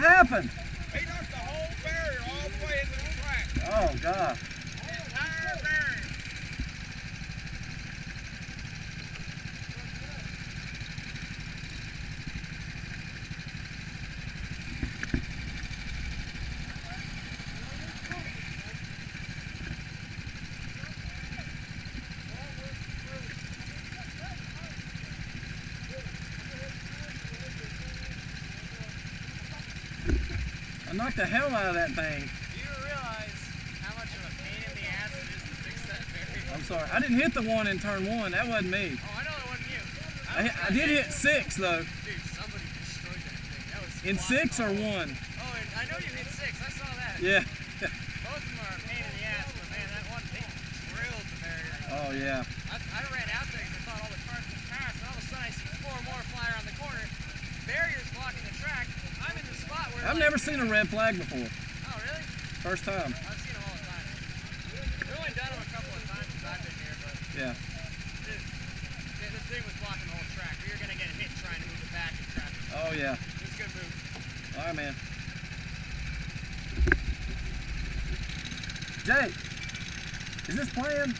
happened? What happened? He knocked the whole barrier all the way into the track. Oh, God. Knocked the hell out of that thing. Do you realize how much of a pain in the ass it is to fix that barrier? I'm sorry. I didn't hit the one in turn one. That wasn't me. Oh, I know it wasn't you. I, hit- I did hit six, though. Dude, somebody destroyed that thing. That was In six or one? Oh, and I know you hit six. I saw that. Yeah. Both of them are a pain in the ass, but man, that one thing drilled the barrier. Oh, yeah. I, I ran out there because I thought all the cars would pass, and all of a sudden I see four more fly around the corner. Barriers blocking the track. I'm in the spot where. I've never seen a red flag before. Oh, really? First time. I've seen them all the time. We've only done them a couple of times since I've been here, but Yeah. this thing was blocking the whole track. We were gonna get hit trying to move it back in traffic. Oh, yeah. It was a good move. All right, man. Jay, is this playing?